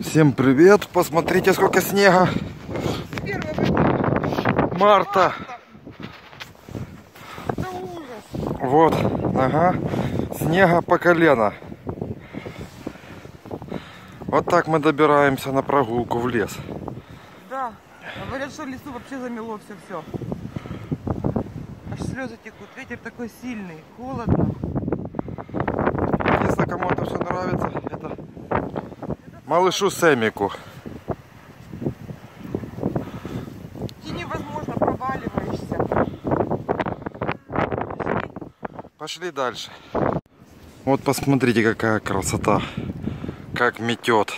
Всем привет! Посмотрите, сколько снега. Марта. Вот, ага. Снега по колено. Вот так мы добираемся на прогулку в лес. Да. Говорят, что в лесу вообще замело все-все. Аж слезы текут. Ветер такой сильный, холодно. Малышу Сэмику. И невозможно, проваливаешься. Пошли дальше. Вот посмотрите, какая красота. Как метет.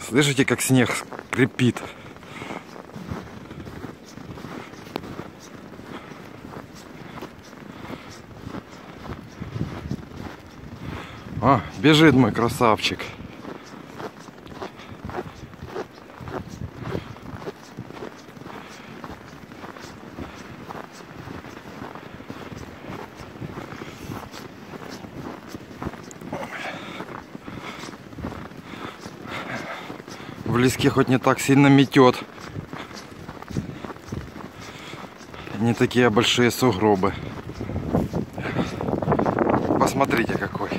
Слышите, как снег скрипит? А, бежит мой красавчик. В леске хоть не так сильно метет. Не такие большие сугробы. Посмотрите какой.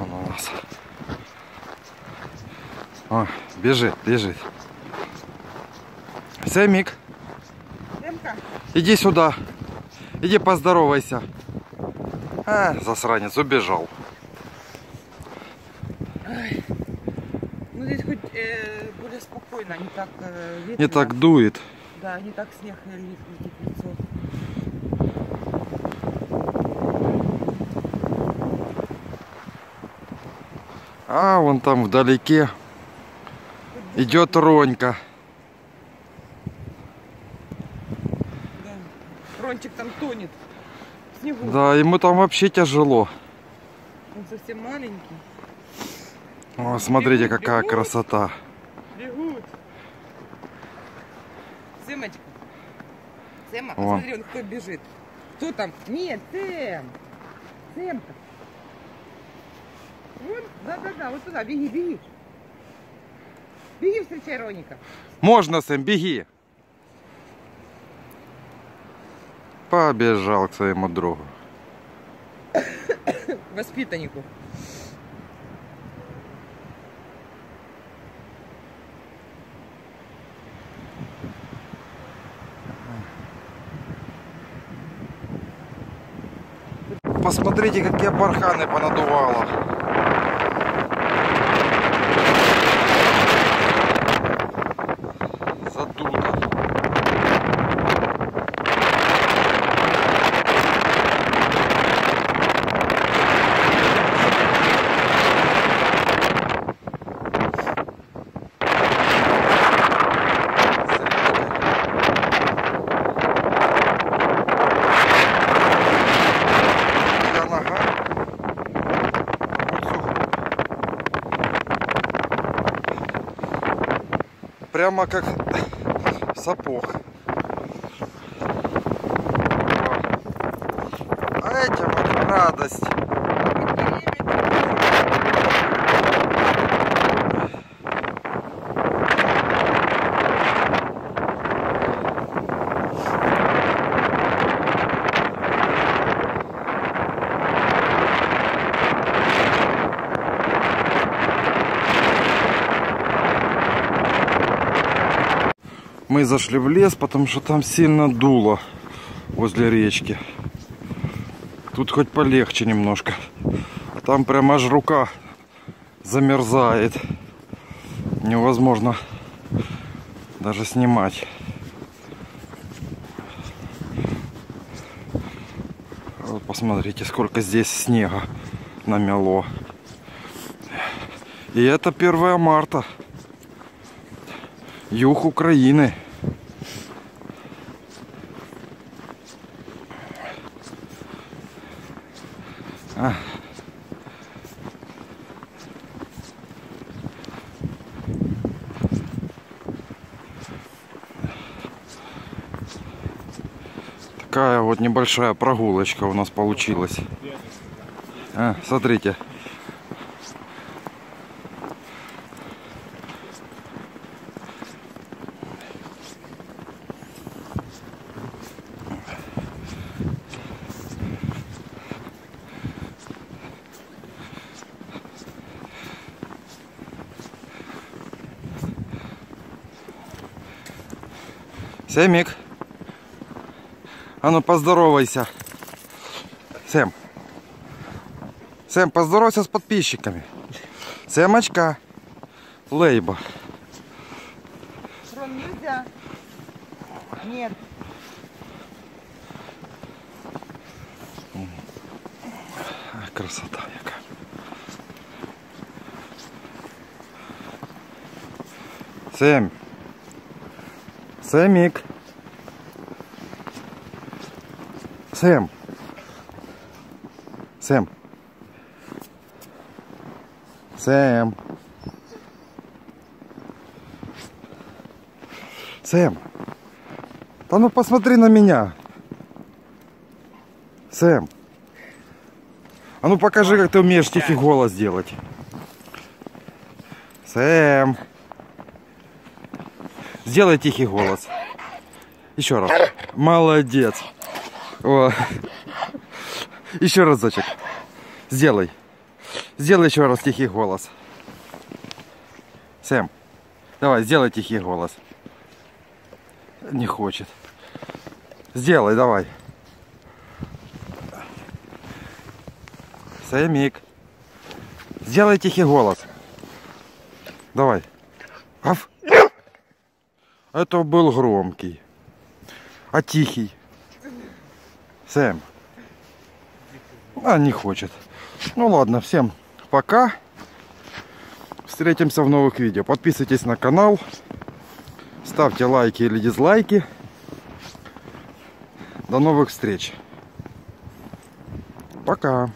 Он у нас. О, бежит, бежит. Сэмик, Эмка, иди сюда. Иди поздоровайся. А, засранец, убежал. ну здесь хоть э, более спокойно, не так э, ветрено. Не так дует. Да, не так снег летит в лицо. А, вон там вдалеке идет Ронька. Да. Рончик там тонет в снегу. Да, ему там вообще тяжело. Он совсем маленький. О, смотрите, Бегут, какая бегут. красота. Бегут. Сэмочка. Сэма, Вон. посмотри, он кто бежит. Кто там? Нет, Сэм. Сэмка. Вот, да-да-да, вот туда, беги, беги. Беги, встречай Роника. Можно, Сэм, беги. Побежал к своему другу. Воспитаннику. Посмотрите, какие барханы понадувало. Прямо как сапог. А этим радость. Мы зашли в лес, потому что там сильно дуло возле речки. Тут хоть полегче немножко. А там прямо аж рука замерзает. Невозможно даже снимать. Вот посмотрите, сколько здесь снега намело. И это 1 марта. Юг Украины. А. Такая вот небольшая прогулочка у нас получилась. А, смотрите. Сэмик. А ну поздоровайся. Сэм. Сэм, поздоровайся с подписчиками. Сэмочка. Лейба. Ром, нельзя. Нет. Красота яка. Сэм. Сэмик. Сэм. Сэм. Сэм. Сэм. Да ну посмотри на меня. Сэм. А ну покажи, как ты умеешь тихий голос делать. Сэм. Сделай тихий голос. Еще раз. Молодец. О. Еще разочек. Сделай. Сделай еще раз тихий голос. Сэм. Давай, сделай тихий голос. Не хочет. Сделай, давай. Сэмик. Сделай тихий голос. Давай. Аф. Это был громкий. А тихий. Сэм. А, не хочет. Ну ладно, всем пока. Встретимся в новых видео. Подписывайтесь на канал. Ставьте лайки или дизлайки. До новых встреч. Пока.